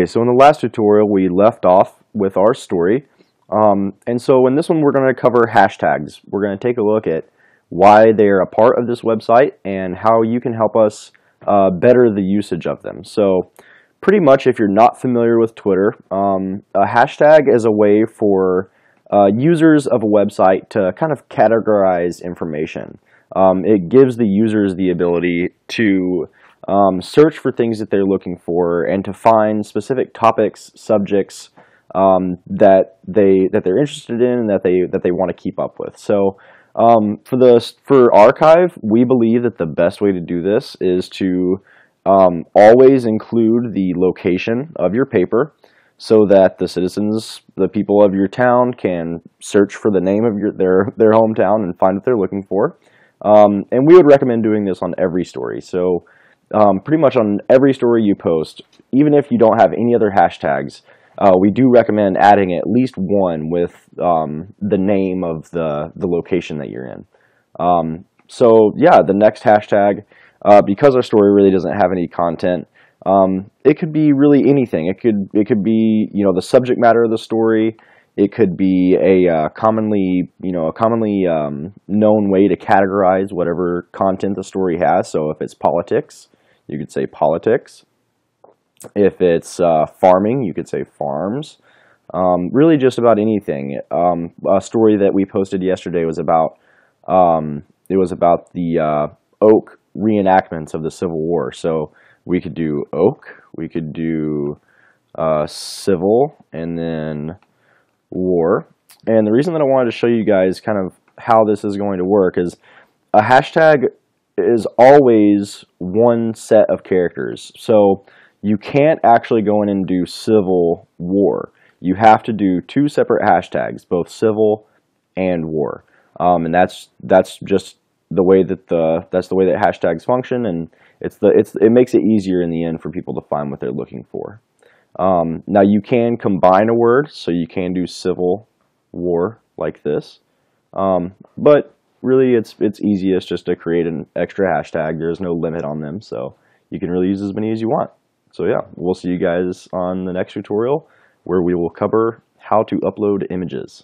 Okay, so in the last tutorial we left off with our story. Um, and so in this one we're going to cover hashtags. We're going to take a look at why they're a part of this website and how you can help us uh, better the usage of them. So pretty much if you're not familiar with Twitter, um, a hashtag is a way for uh, users of a website to kind of categorize information. Um, it gives the users the ability to um, search for things that they're looking for and to find specific topics, subjects um, that they that they're interested in and that they that they want to keep up with. So um, for the for Ourchive, we believe that the best way to do this is to um, always include the location of your paper so that the citizens, the people of your town, can search for the name of your their their hometown and find what they're looking for. Um, and we would recommend doing this on every story. So um, pretty much on every story you post, even if you don't have any other hashtags, uh, we do recommend adding at least one with um, the name of the, the location that you're in. Um, so yeah, the next hashtag, uh, because our story really doesn't have any content, um, it could be really anything. It could it could be you know the subject matter of the story. It could be a uh, commonly, you know, a commonly um, known way to categorize whatever content the story has. So if it's politics, you could say politics. If it's uh, farming, you could say farms. Um, really, just about anything. Um, a story that we posted yesterday was about um, it was about the uh, oak reenactments of the Civil War. So we could do oak, we could do uh, civil, and then war. And the reason that I wanted to show you guys kind of how this is going to work is a hashtag is always one set of characters. So you can't actually go in and do civil war. You have to do two separate hashtags, both civil and war. Um, and that's that's just the way that the that's the way that hashtags function, and it's the it's it makes it easier in the end for people to find what they're looking for. Um, now you can combine a word, so you can do civil war like this. Um, but really it's it's easiest just to create an extra hashtag. There's no limit on them, so you can really use as many as you want. So yeah, we'll see you guys on the next tutorial where we will cover how to upload images.